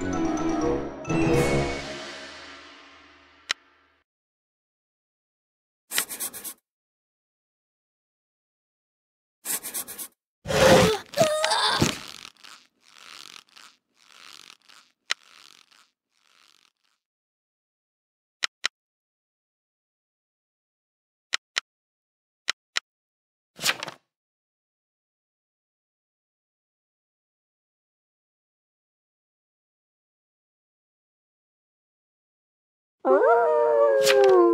Música Thank